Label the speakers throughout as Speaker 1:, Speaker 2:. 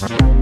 Speaker 1: Bye.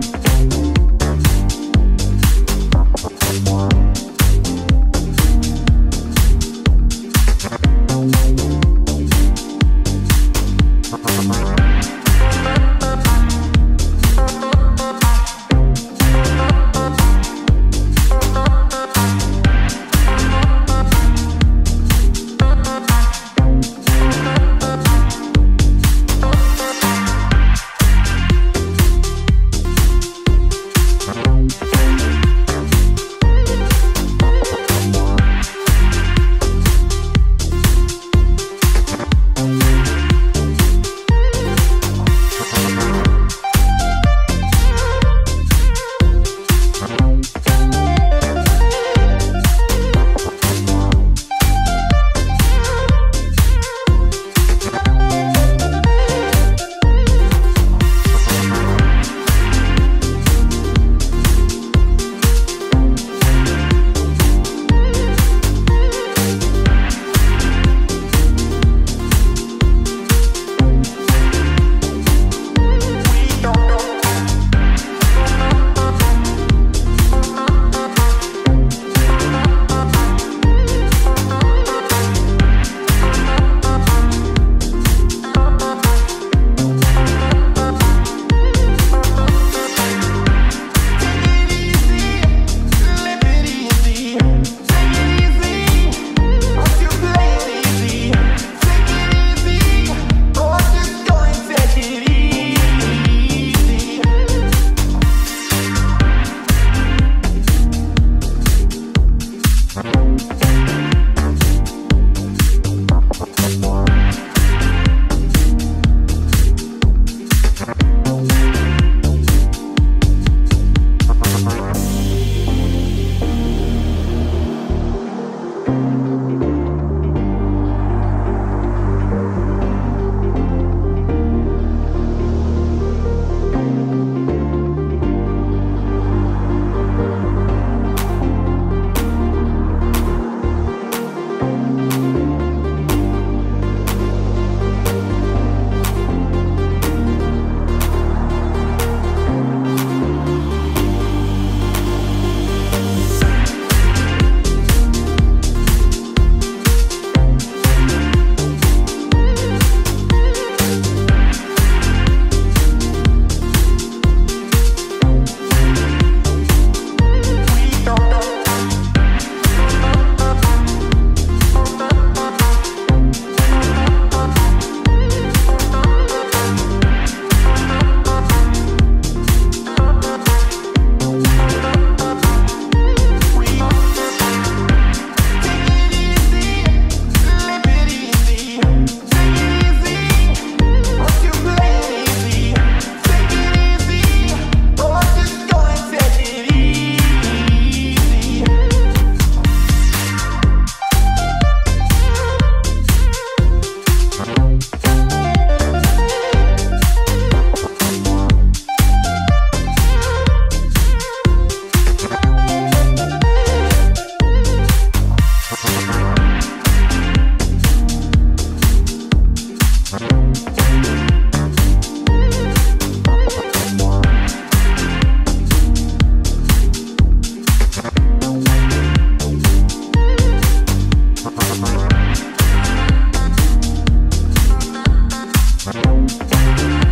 Speaker 1: you.